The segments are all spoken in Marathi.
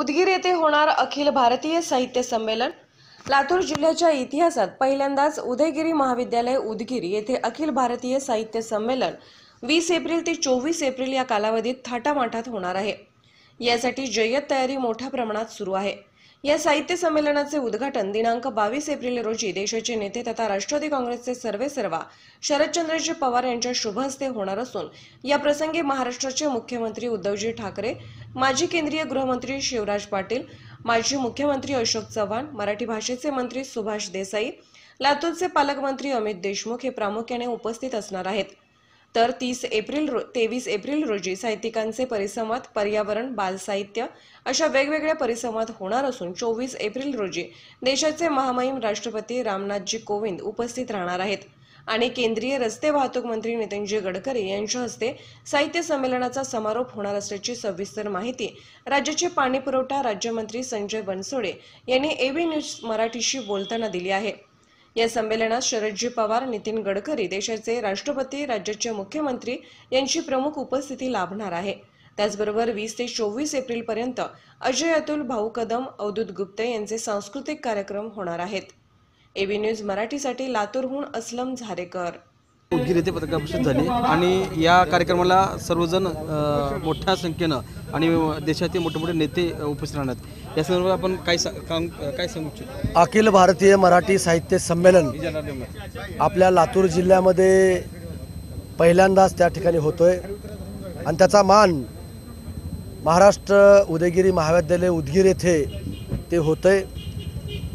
उदगीर येथे होणार अखिल भारतीय साहित्य संमेलन. लातूर जिल्ह्याच्या इतिहासात पहिल्यांदाच उदयगिरी महाविद्यालय उदगीर येथे अखिल भारतीय साहित्य संमेलन वीस एप्रिल ते चोवीस एप्रिल या कालावधीत थाटामाटात होणार आहे. यासाठी जय्यत तयारी मोठ्या प्रमाणात सुरू आहे. या साहित्य संमेलनाचे उद्घाटन दिनांक बावीस एप्रिल रोजी देशाचे नेते तथा राष्ट्रवादी काँग्रेसचे सर्वेसर्वा शरदचंद्रजी पवार यांच्या शुभ हस्ते होणार असून या प्रसंगी महाराष्ट्राचे मुख्यमंत्री उद्धवजी ठाकरे माजी केंद्रीय गृहमंत्री शिवराज पाटील माजी मुख्यमंत्री अशोक चव्हाण मराठी भाषेचे मंत्री सुभाष देसाई लातूरचे पालकमंत्री अमित देशमुख हे प्रामुख्याने उपस्थित असणार आहेत. तर तीस एप्रिल रो तेवीस एप्रिल रोजी साहित्यिकांचे परिसंवाद पर्यावरण बालसाहित्य अशा वेगवेगळ्या परिसंवाद होणार असून चोवीस एप्रिल रोजी देशाचे महामहिम राष्ट्रपती रामनाथजी कोविंद उपस्थित राहणार आहेत. आणि केंद्रीय रस्ते वाहतूक मंत्री नितीनजी गडकरी यांच्या हस्ते साहित्य संमेलनाचा समारोप होणार असल्याची सविस्तर माहिती राज्याचे पाणीपुरवठा राज्यमंत्री संजय बनसोडे यांनी एबी न्यूज मराठीशी बोलताना दिली आहे. या संमेलनात शरदजी पवार नितीन गडकरी देशाचे राष्ट्रपती राज्याचे मुख्यमंत्री यांची प्रमुख उपस्थिती लाभणार आहे. त्याचबरोबर वीस ते चोवीस एप्रिल पर्यंत अजय अतुल भाऊ कदम अवधूत गुप्ते यांचे सांस्कृतिक कार्यक्रम होणार आहेत. एबी न्यूज मराठीसाठी लातूरहून असलम झारेकर. उदगीर येथे पत्रकार परिषद झाली. आणि या कार्यक्रमाला सर्वजण मोठ्या संख्येनं आणि देशातील मोठे मोठे नेते उपस्थित राहणार. या संदर्भात आपण काय काय सांगू इच्छितो? अखिल भारतीय मराठी साहित्य संमेलन आपल्या लातूर जिल्ह्यामध्ये पहिल्यांदाच त्या ठिकाणी होतोय. आणि त्याचा मान महाराष्ट्र उदयगिरी महाविद्यालय उदगीर येथे ते होतंय.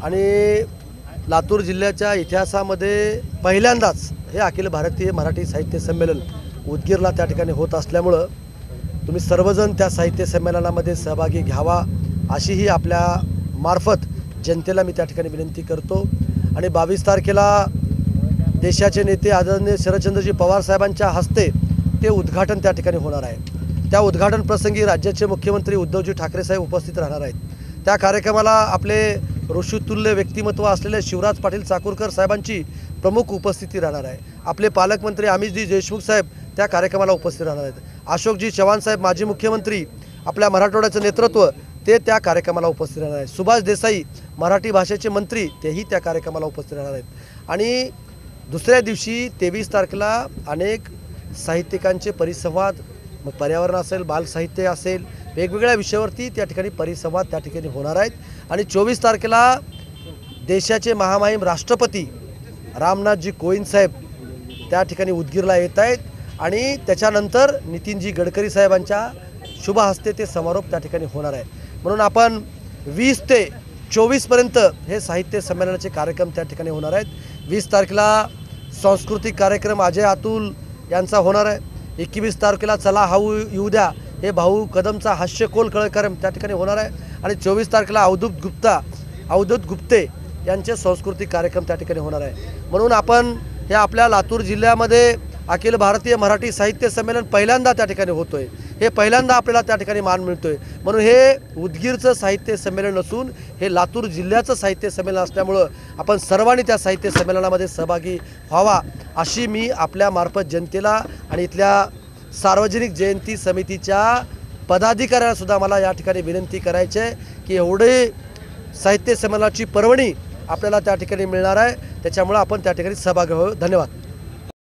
आणि लातूर जिल्ह्याच्या इतिहासामध्ये पहिल्यांदाच हे अखिल भारतीय मराठी साहित्य संमेलन उदगीरला त्या ठिकाणी होत असल्यामुळं तुम्ही सर्वजण त्या साहित्य संमेलनामध्ये सहभागी घ्यावा अशीही आपल्या मार्फत जनतेला मी त्या ठिकाणी विनंती करतो. आणि बावीस तारखेला देशाचे नेते आदरणीय शरदचंद्रजी पवार साहेबांच्या हस्ते ते उद्घाटन त्या ठिकाणी होणार आहे. त्या उद्घाटन प्रसंगी राज्याचे मुख्यमंत्री उद्धवजी ठाकरे साहेब उपस्थित राहणार आहेत. त्या कार्यक्रमाला आपले ऋषितुल्य व्यक्तिमत्व असलेले शिवराज पाटील चाकूरकर साहेबांची प्रमुख उपस्थिती राहणार आहे. आपले पालकमंत्री अमितजी देशमुख साहेब त्या कार्यक्रमाला उपस्थित राहणार आहेत. अशोकजी चव्हाण साहेब माजी मुख्यमंत्री आपल्या मराठवाड्याचं नेतृत्व ते त्या कार्यक्रमाला उपस्थित राहणार आहेत. सुभाष देसाई मराठी भाषेचे मंत्री तेही त्या कार्यक्रमाला उपस्थित राहणार आहेत. आणि दुसऱ्या दिवशी तेवीस तारखेला अनेक साहित्यिकांचे परिसंवाद मग पर्यावरण असेल बालसाहित्य असेल वेगवेगळ्या विषयावरती त्या ठिकाणी परिसंवाद त्या ठिकाणी होणार आहेत. आणि चोवीस तारखेला देशाचे महामाहीम राष्ट्रपती रामनाथजी कोविंद साहेब त्या ठिकाणी उदगीरला येत आहेत. आणि त्याच्यानंतर नितीनजी गडकरी साहेबांच्या शुभ हस्ते ते समारोप त्या ठिकाणी होणार आहे. म्हणून आपण वीस ते चोवीसपर्यंत हे साहित्य संमेलनाचे कार्यक्रम त्या ठिकाणी होणार आहेत. वीस तारखेला सांस्कृतिक कार्यक्रम अजय अतुल यांचा होणार आहे. एकवीस तारखेला चला हाऊ येऊ द्या हे भाऊ कदमचा हास्यकोल कार्यक्रम त्या ठिकाणी होणार आहे. आणि चोवीस तारखेला अवधूत गुप्ता अवधूत गुप्ते यांचे सांस्कृतिक कार्यक्रम त्या ठिकाणी होणार आहे. म्हणून आपण हे आपल्या लातूर जिल्ह्यामध्ये अखिल भारतीय मराठी साहित्य संमेलन पहिल्यांदा त्या ठिकाणी होतोय. हे पहिल्यांदा आपल्याला त्या ठिकाणी मान मिळतोय. म्हणून हे उदगीरचं साहित्य संमेलन नसून हे लातूर जिल्ह्याचं साहित्य संमेलन असल्यामुळं आपण सर्वांनी त्या साहित्य संमेलनामध्ये सहभागी व्हावा अशी मी आपल्यामार्फत जनतेला आणि इथल्या सार्वजनिक जयंती समितीच्या पदाधिकाऱ्यांनासुद्धा मला या ठिकाणी विनंती करायची आहे की एवढे साहित्य संमेलनाची पर्वणी आपल्याला त्या ठिकाणी मिळणार आहे. त्याच्यामुळं आपण त्या ठिकाणी सहभागी व्हावं धन्यवाद.